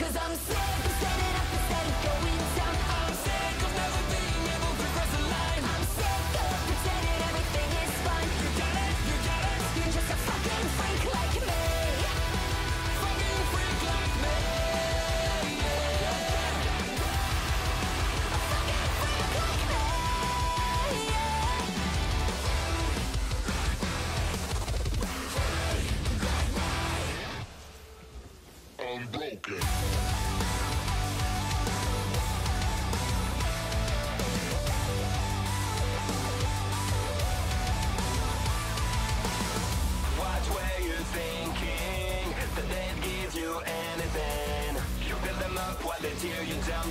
Cause I'm saved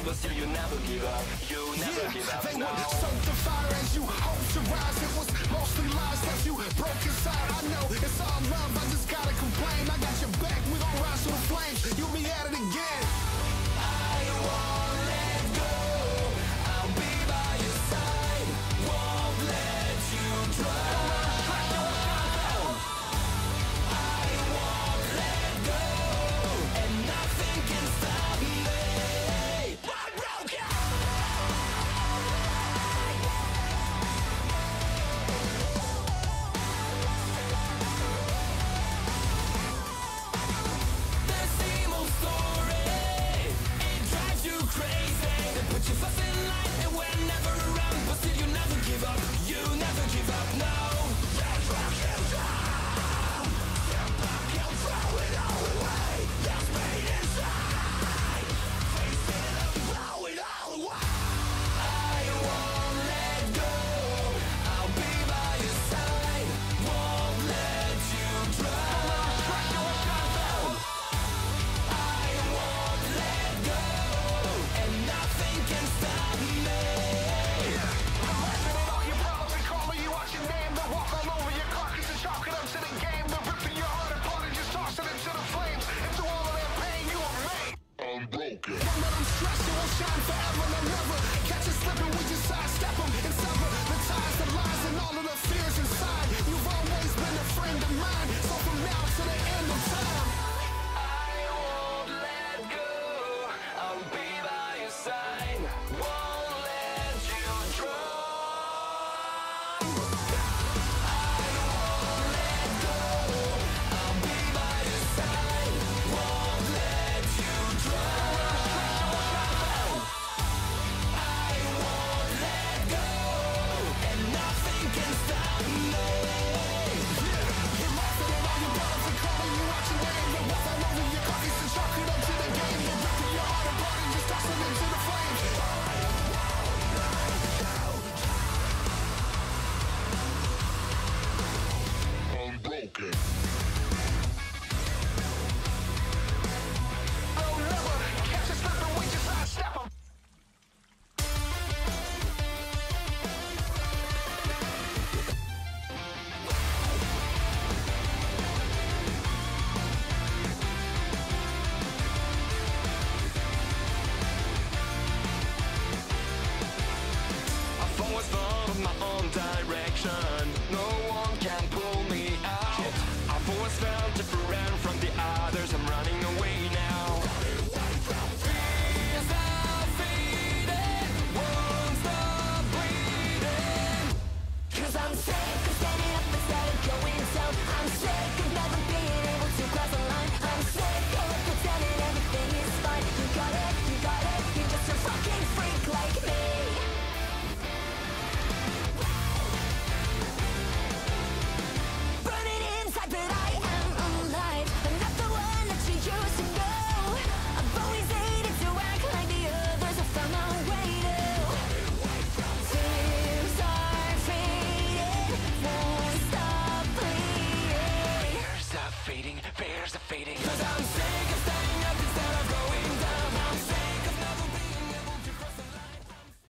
but still you never give up. You never yeah, give up. They no. were so the fire as you hope to rise. It was mostly lies that you broke inside. I know it's all love. I just gotta complain. I got your back. We gon' rise to the flames. You control. was born of my own direction. No